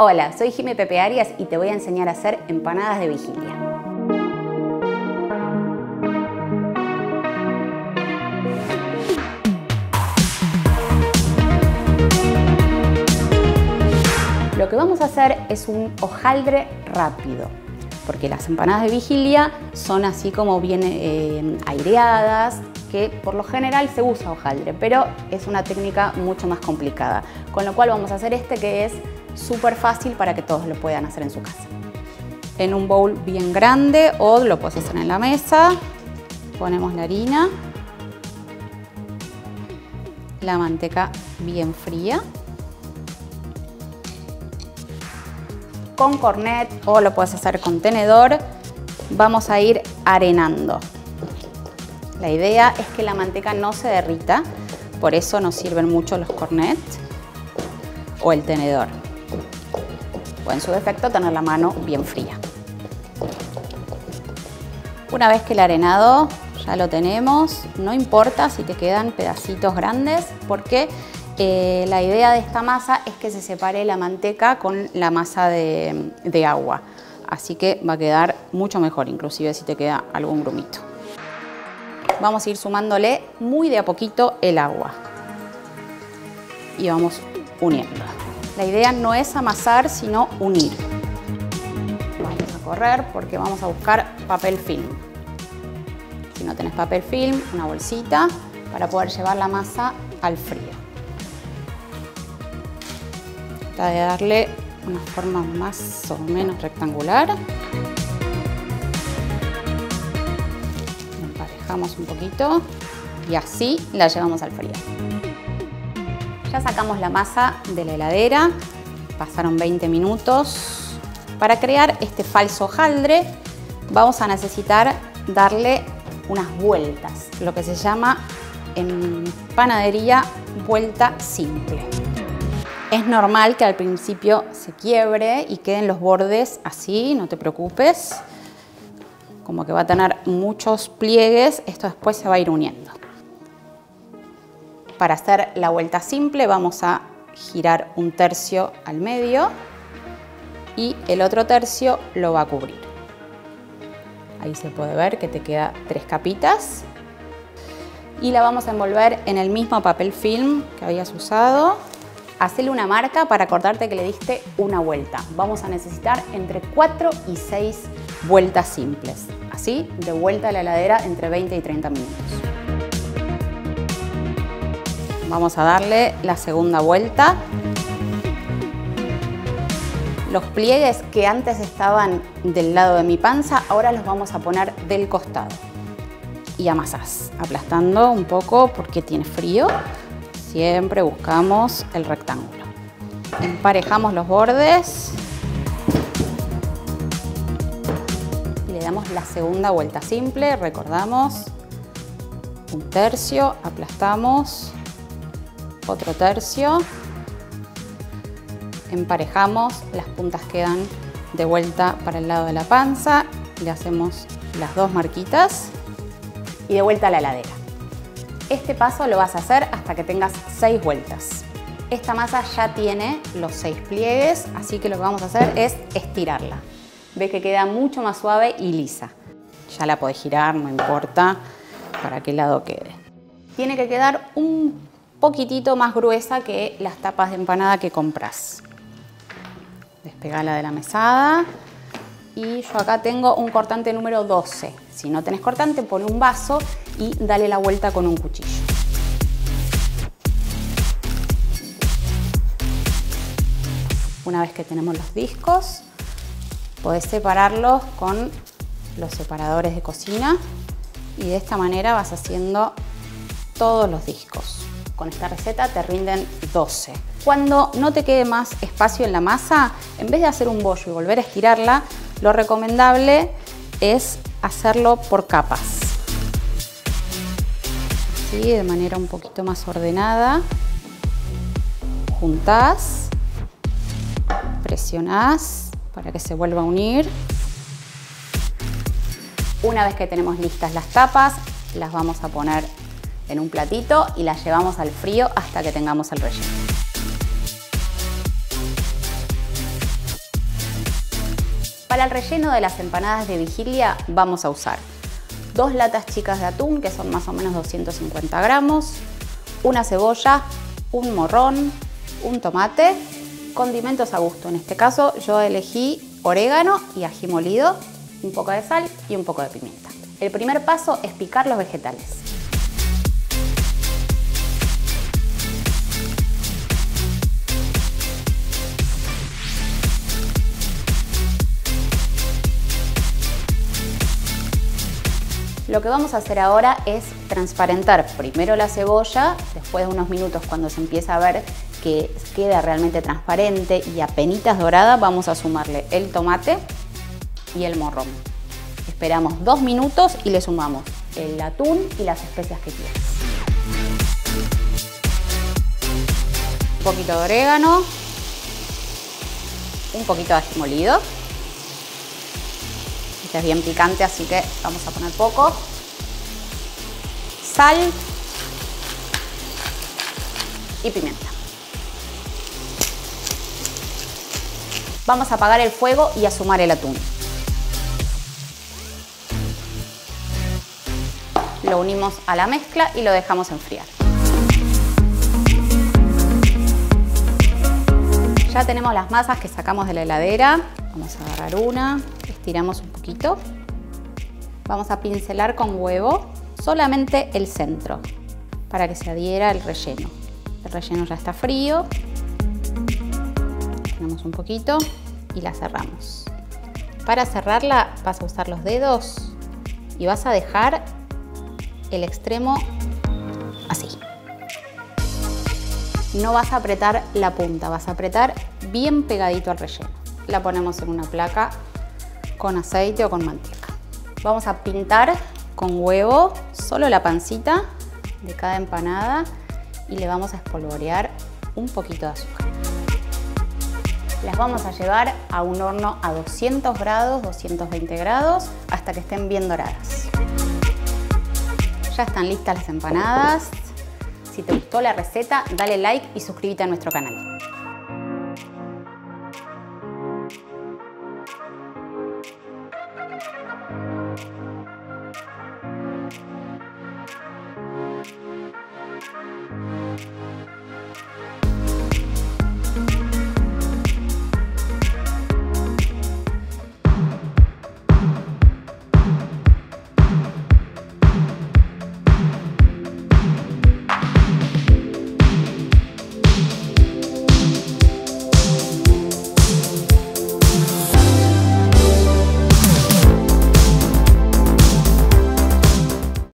Hola, soy Jimé Pepe Arias y te voy a enseñar a hacer empanadas de vigilia. Lo que vamos a hacer es un hojaldre rápido, porque las empanadas de vigilia son así como bien eh, aireadas, que por lo general se usa hojaldre, pero es una técnica mucho más complicada. Con lo cual vamos a hacer este que es súper fácil para que todos lo puedan hacer en su casa. En un bowl bien grande o lo puedes hacer en la mesa, ponemos la harina, la manteca bien fría, con cornet o lo puedes hacer con tenedor, vamos a ir arenando. La idea es que la manteca no se derrita, por eso nos sirven mucho los cornets o el tenedor. En su defecto tener la mano bien fría. Una vez que el arenado ya lo tenemos, no importa si te quedan pedacitos grandes porque eh, la idea de esta masa es que se separe la manteca con la masa de, de agua. Así que va a quedar mucho mejor, inclusive si te queda algún grumito vamos a ir sumándole muy de a poquito el agua. Y vamos uniendo. La idea no es amasar, sino unir. Vamos a correr porque vamos a buscar papel film. Si no tenés papel film, una bolsita para poder llevar la masa al frío. Trata de darle una forma más o menos rectangular. un poquito y así la llevamos al frío. Ya sacamos la masa de la heladera, pasaron 20 minutos. Para crear este falso hojaldre vamos a necesitar darle unas vueltas, lo que se llama en panadería vuelta simple. Es normal que al principio se quiebre y queden los bordes así, no te preocupes como que va a tener muchos pliegues, esto después se va a ir uniendo. Para hacer la vuelta simple vamos a girar un tercio al medio y el otro tercio lo va a cubrir. Ahí se puede ver que te queda tres capitas y la vamos a envolver en el mismo papel film que habías usado. Hacele una marca para acordarte que le diste una vuelta. Vamos a necesitar entre 4 y 6 vueltas simples. Así, de vuelta a la heladera entre 20 y 30 minutos. Vamos a darle la segunda vuelta. Los pliegues que antes estaban del lado de mi panza, ahora los vamos a poner del costado. Y amasás, aplastando un poco porque tiene frío. Siempre buscamos el rectángulo. Emparejamos los bordes damos la segunda vuelta simple, recordamos, un tercio, aplastamos, otro tercio, emparejamos, las puntas quedan de vuelta para el lado de la panza, le hacemos las dos marquitas y de vuelta a la heladera. Este paso lo vas a hacer hasta que tengas seis vueltas. Esta masa ya tiene los seis pliegues, así que lo que vamos a hacer es estirarla ves que queda mucho más suave y lisa. Ya la podés girar, no importa para qué lado quede. Tiene que quedar un poquitito más gruesa que las tapas de empanada que compras. Despegala de la mesada. Y yo acá tengo un cortante número 12. Si no tenés cortante, pone un vaso y dale la vuelta con un cuchillo. Una vez que tenemos los discos, Podés separarlos con los separadores de cocina y de esta manera vas haciendo todos los discos. Con esta receta te rinden 12. Cuando no te quede más espacio en la masa, en vez de hacer un bollo y volver a estirarla, lo recomendable es hacerlo por capas. Así, de manera un poquito más ordenada. Juntás, presionás para que se vuelva a unir. Una vez que tenemos listas las tapas, las vamos a poner en un platito y las llevamos al frío hasta que tengamos el relleno. Para el relleno de las empanadas de vigilia vamos a usar dos latas chicas de atún, que son más o menos 250 gramos, una cebolla, un morrón, un tomate, condimentos a gusto. En este caso yo elegí orégano y ají molido, un poco de sal y un poco de pimienta. El primer paso es picar los vegetales. Lo que vamos a hacer ahora es transparentar primero la cebolla, después de unos minutos cuando se empieza a ver que queda realmente transparente y a penitas dorada, vamos a sumarle el tomate y el morrón. Esperamos dos minutos y le sumamos el atún y las especias que quieras. Un poquito de orégano, un poquito de ají molido este es bien picante, así que vamos a poner poco. Sal y pimienta. Vamos a apagar el fuego y a sumar el atún. Lo unimos a la mezcla y lo dejamos enfriar. Ya tenemos las masas que sacamos de la heladera. Vamos a agarrar una, estiramos un poquito. Vamos a pincelar con huevo solamente el centro para que se adhiera el relleno. El relleno ya está frío. Ponemos un poquito y la cerramos. Para cerrarla vas a usar los dedos y vas a dejar el extremo así. No vas a apretar la punta, vas a apretar bien pegadito al relleno. La ponemos en una placa con aceite o con manteca. Vamos a pintar con huevo solo la pancita de cada empanada y le vamos a espolvorear un poquito de azúcar. Las vamos a llevar a un horno a 200 grados, 220 grados, hasta que estén bien doradas. Ya están listas las empanadas. Si te gustó la receta, dale like y suscríbete a nuestro canal.